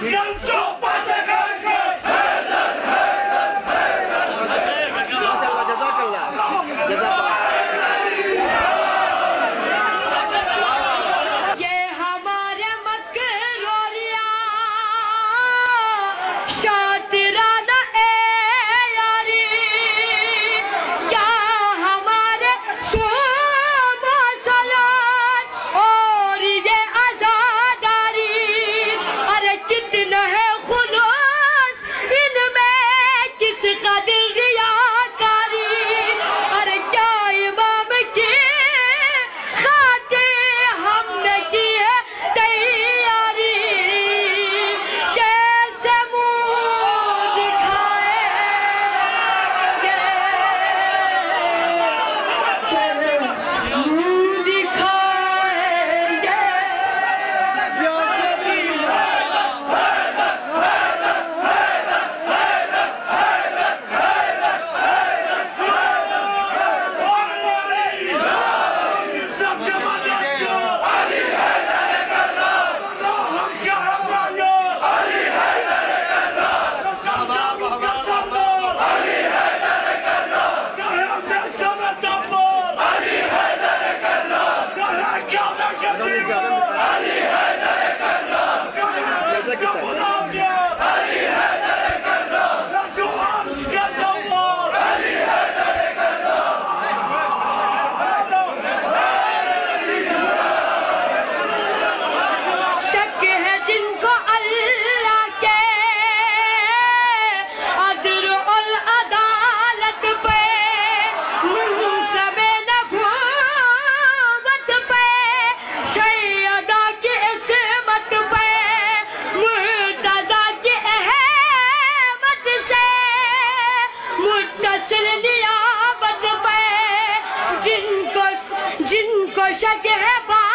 ジャンプ deixa de rebar.